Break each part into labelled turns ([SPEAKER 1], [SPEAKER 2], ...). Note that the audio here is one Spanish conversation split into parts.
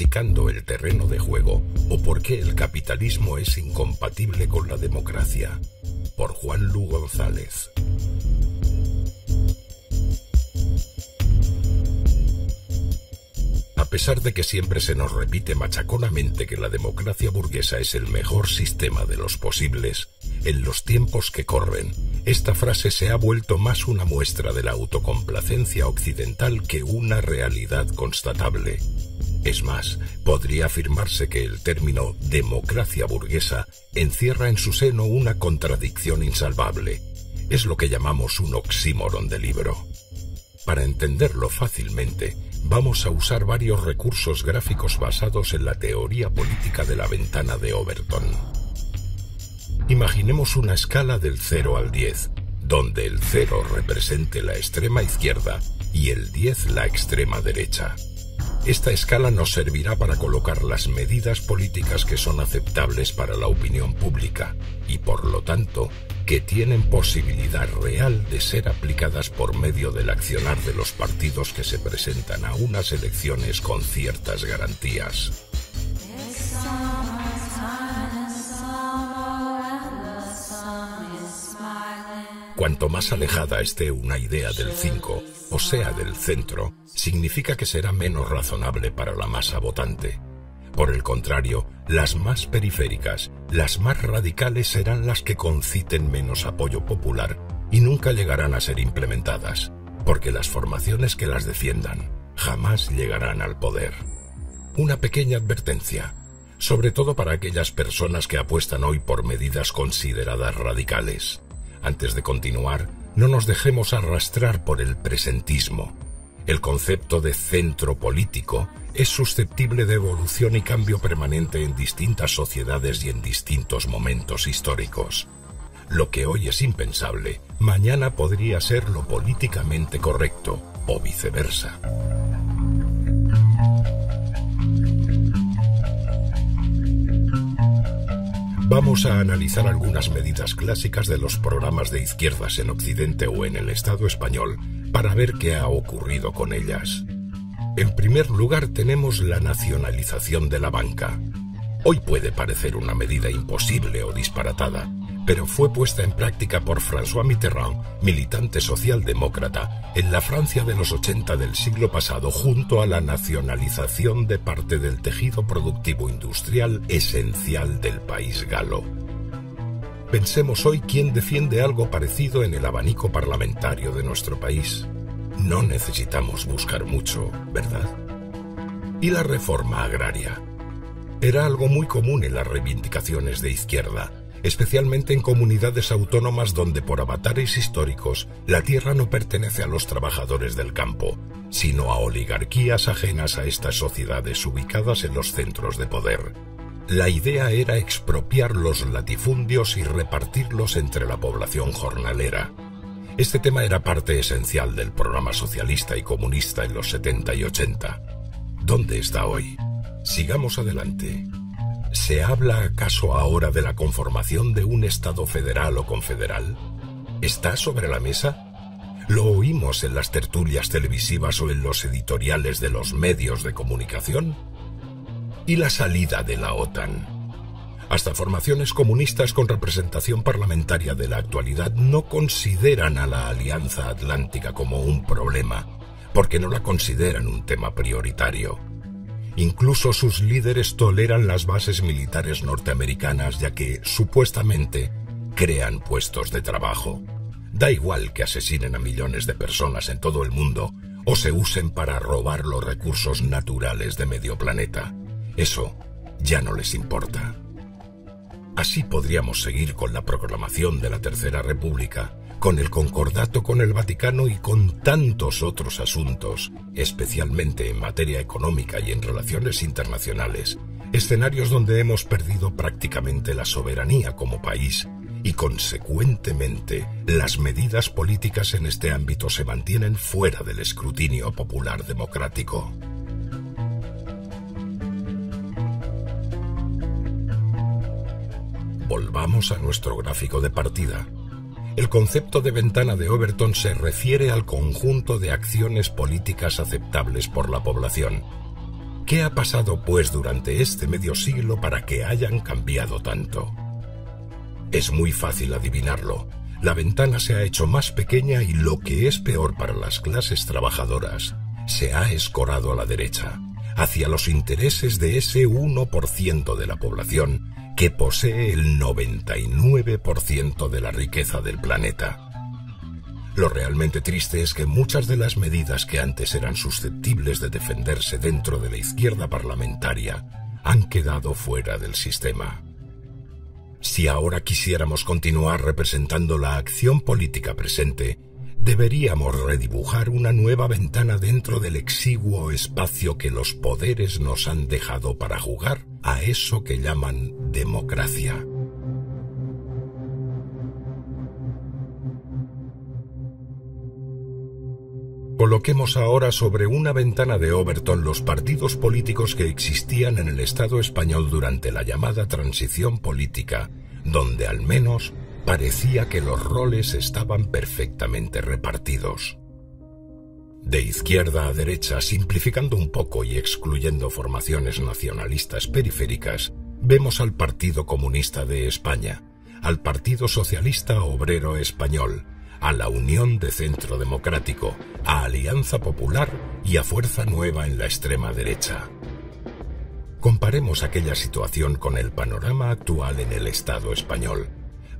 [SPEAKER 1] el terreno de juego o por qué el capitalismo es incompatible con la democracia. Por Juan Lu González. A pesar de que siempre se nos repite machaconamente que la democracia burguesa es el mejor sistema de los posibles, en los tiempos que corren, esta frase se ha vuelto más una muestra de la autocomplacencia occidental que una realidad constatable. Es más, podría afirmarse que el término democracia burguesa encierra en su seno una contradicción insalvable. Es lo que llamamos un oxímoron de libro. Para entenderlo fácilmente, vamos a usar varios recursos gráficos basados en la teoría política de la ventana de Overton. Imaginemos una escala del 0 al 10, donde el 0 represente la extrema izquierda y el 10 la extrema derecha. Esta escala nos servirá para colocar las medidas políticas que son aceptables para la opinión pública y, por lo tanto, que tienen posibilidad real de ser aplicadas por medio del accionar de los partidos que se presentan a unas elecciones con ciertas garantías. Cuanto más alejada esté una idea del 5, o sea del centro, significa que será menos razonable para la masa votante. Por el contrario, las más periféricas, las más radicales serán las que conciten menos apoyo popular y nunca llegarán a ser implementadas, porque las formaciones que las defiendan jamás llegarán al poder. Una pequeña advertencia, sobre todo para aquellas personas que apuestan hoy por medidas consideradas radicales. Antes de continuar, no nos dejemos arrastrar por el presentismo. El concepto de centro político es susceptible de evolución y cambio permanente en distintas sociedades y en distintos momentos históricos. Lo que hoy es impensable, mañana podría ser lo políticamente correcto, o viceversa. Vamos a analizar algunas medidas clásicas de los programas de izquierdas en Occidente o en el Estado español para ver qué ha ocurrido con ellas. En primer lugar tenemos la nacionalización de la banca. Hoy puede parecer una medida imposible o disparatada, pero fue puesta en práctica por François Mitterrand, militante socialdemócrata, en la Francia de los 80 del siglo pasado junto a la nacionalización de parte del tejido productivo industrial esencial del país galo. Pensemos hoy quién defiende algo parecido en el abanico parlamentario de nuestro país. No necesitamos buscar mucho, ¿verdad? Y la reforma agraria. Era algo muy común en las reivindicaciones de izquierda, especialmente en comunidades autónomas donde por avatares históricos la tierra no pertenece a los trabajadores del campo, sino a oligarquías ajenas a estas sociedades ubicadas en los centros de poder. La idea era expropiar los latifundios y repartirlos entre la población jornalera. Este tema era parte esencial del programa socialista y comunista en los 70 y 80. ¿Dónde está hoy? Sigamos adelante. ¿Se habla acaso ahora de la conformación de un Estado federal o confederal? ¿Está sobre la mesa? ¿Lo oímos en las tertulias televisivas o en los editoriales de los medios de comunicación? ¿Y la salida de la OTAN? Hasta formaciones comunistas con representación parlamentaria de la actualidad no consideran a la Alianza Atlántica como un problema, porque no la consideran un tema prioritario. Incluso sus líderes toleran las bases militares norteamericanas ya que, supuestamente, crean puestos de trabajo. Da igual que asesinen a millones de personas en todo el mundo o se usen para robar los recursos naturales de medio planeta. Eso ya no les importa. Así podríamos seguir con la proclamación de la Tercera República, con el concordato con el Vaticano y con tantos otros asuntos, especialmente en materia económica y en relaciones internacionales, escenarios donde hemos perdido prácticamente la soberanía como país y consecuentemente las medidas políticas en este ámbito se mantienen fuera del escrutinio popular democrático. Volvamos a nuestro gráfico de partida. El concepto de ventana de Overton se refiere al conjunto de acciones políticas aceptables por la población. ¿Qué ha pasado pues durante este medio siglo para que hayan cambiado tanto? Es muy fácil adivinarlo. La ventana se ha hecho más pequeña y lo que es peor para las clases trabajadoras, se ha escorado a la derecha, hacia los intereses de ese 1% de la población que posee el 99% de la riqueza del planeta. Lo realmente triste es que muchas de las medidas que antes eran susceptibles de defenderse dentro de la izquierda parlamentaria han quedado fuera del sistema. Si ahora quisiéramos continuar representando la acción política presente, deberíamos redibujar una nueva ventana dentro del exiguo espacio que los poderes nos han dejado para jugar a eso que llaman democracia. Coloquemos ahora sobre una ventana de Overton los partidos políticos que existían en el Estado español durante la llamada transición política, donde al menos parecía que los roles estaban perfectamente repartidos. De izquierda a derecha, simplificando un poco y excluyendo formaciones nacionalistas periféricas, vemos al Partido Comunista de España, al Partido Socialista Obrero Español, a la Unión de Centro Democrático, a Alianza Popular y a Fuerza Nueva en la extrema derecha. Comparemos aquella situación con el panorama actual en el Estado español.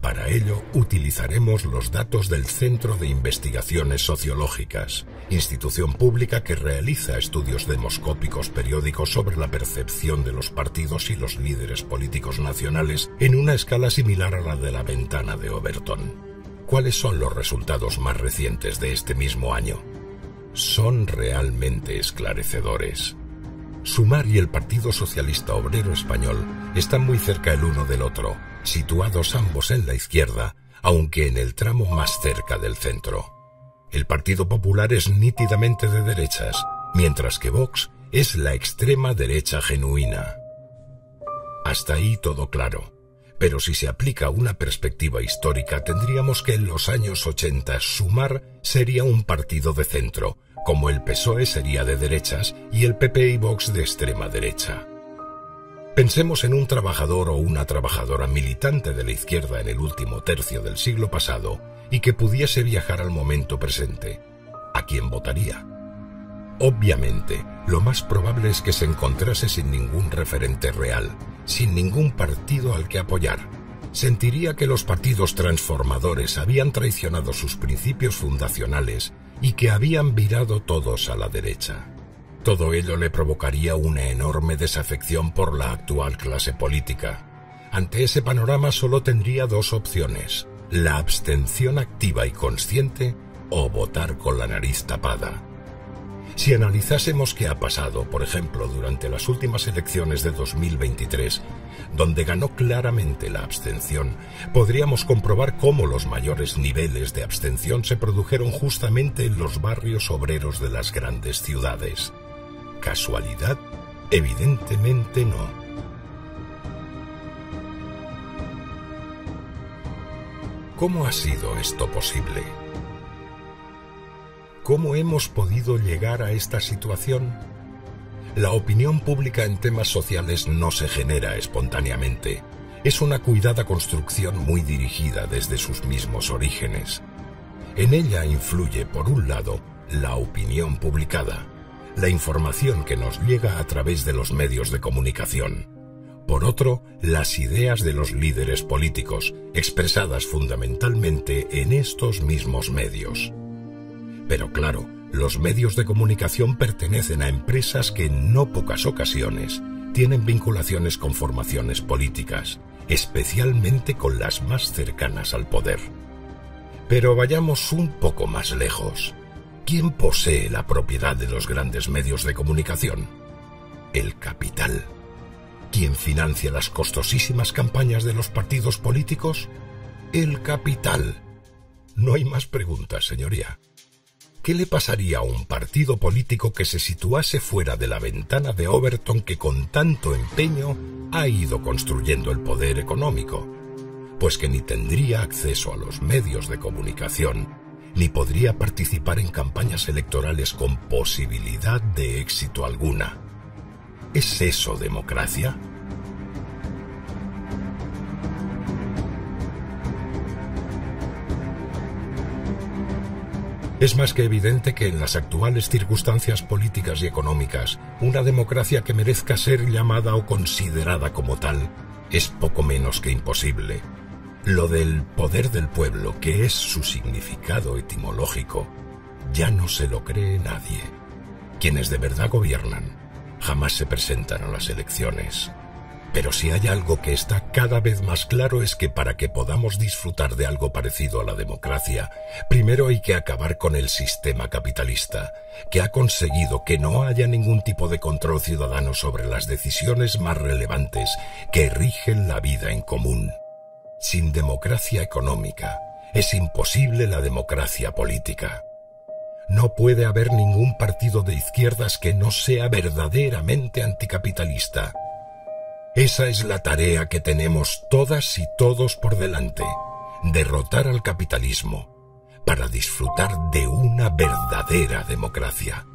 [SPEAKER 1] Para ello utilizaremos los datos del Centro de Investigaciones Sociológicas, institución pública que realiza estudios demoscópicos periódicos sobre la percepción de los partidos y los líderes políticos nacionales en una escala similar a la de la ventana de Overton. ¿Cuáles son los resultados más recientes de este mismo año? Son realmente esclarecedores. Sumar y el Partido Socialista Obrero Español están muy cerca el uno del otro, situados ambos en la izquierda, aunque en el tramo más cerca del centro. El Partido Popular es nítidamente de derechas, mientras que Vox es la extrema derecha genuina. Hasta ahí todo claro. Pero si se aplica una perspectiva histórica, tendríamos que en los años 80 Sumar sería un partido de centro, como el PSOE sería de derechas y el PP y Vox de extrema derecha. Pensemos en un trabajador o una trabajadora militante de la izquierda en el último tercio del siglo pasado y que pudiese viajar al momento presente. ¿A quién votaría? Obviamente, lo más probable es que se encontrase sin ningún referente real, sin ningún partido al que apoyar. Sentiría que los partidos transformadores habían traicionado sus principios fundacionales y que habían virado todos a la derecha. Todo ello le provocaría una enorme desafección por la actual clase política. Ante ese panorama solo tendría dos opciones, la abstención activa y consciente o votar con la nariz tapada. Si analizásemos qué ha pasado, por ejemplo, durante las últimas elecciones de 2023, donde ganó claramente la abstención, podríamos comprobar cómo los mayores niveles de abstención se produjeron justamente en los barrios obreros de las grandes ciudades. ¿Casualidad? Evidentemente no. ¿Cómo ha sido esto posible? ¿Cómo hemos podido llegar a esta situación? La opinión pública en temas sociales no se genera espontáneamente. Es una cuidada construcción muy dirigida desde sus mismos orígenes. En ella influye, por un lado, la opinión publicada, la información que nos llega a través de los medios de comunicación. Por otro, las ideas de los líderes políticos, expresadas fundamentalmente en estos mismos medios. Pero claro, los medios de comunicación pertenecen a empresas que en no pocas ocasiones tienen vinculaciones con formaciones políticas, especialmente con las más cercanas al poder. Pero vayamos un poco más lejos. ¿Quién posee la propiedad de los grandes medios de comunicación? El capital. ¿Quién financia las costosísimas campañas de los partidos políticos? El capital. No hay más preguntas, señoría. ¿Qué le pasaría a un partido político que se situase fuera de la ventana de Overton que con tanto empeño ha ido construyendo el poder económico? Pues que ni tendría acceso a los medios de comunicación, ni podría participar en campañas electorales con posibilidad de éxito alguna. ¿Es eso democracia? Es más que evidente que en las actuales circunstancias políticas y económicas, una democracia que merezca ser llamada o considerada como tal es poco menos que imposible. Lo del poder del pueblo, que es su significado etimológico, ya no se lo cree nadie. Quienes de verdad gobiernan jamás se presentan a las elecciones. Pero si hay algo que está cada vez más claro es que para que podamos disfrutar de algo parecido a la democracia, primero hay que acabar con el sistema capitalista, que ha conseguido que no haya ningún tipo de control ciudadano sobre las decisiones más relevantes que rigen la vida en común. Sin democracia económica, es imposible la democracia política. No puede haber ningún partido de izquierdas que no sea verdaderamente anticapitalista esa es la tarea que tenemos todas y todos por delante, derrotar al capitalismo para disfrutar de una verdadera democracia.